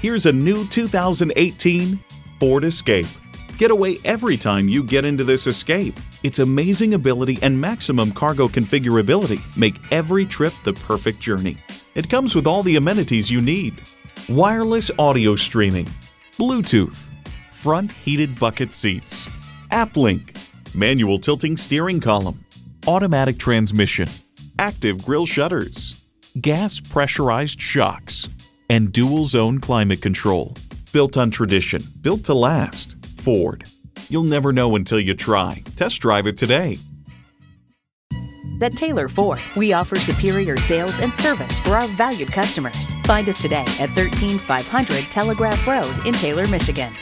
Here's a new 2018 Ford Escape. Get away every time you get into this Escape. Its amazing ability and maximum cargo configurability make every trip the perfect journey. It comes with all the amenities you need wireless audio streaming, Bluetooth, front heated bucket seats, AppLink, manual tilting steering column, automatic transmission, active grille shutters, gas pressurized shocks, and dual zone climate control. Built on tradition, built to last. Ford. You'll never know until you try. Test drive it today. At Taylor Ford, we offer superior sales and service for our valued customers. Find us today at 13500 Telegraph Road in Taylor, Michigan.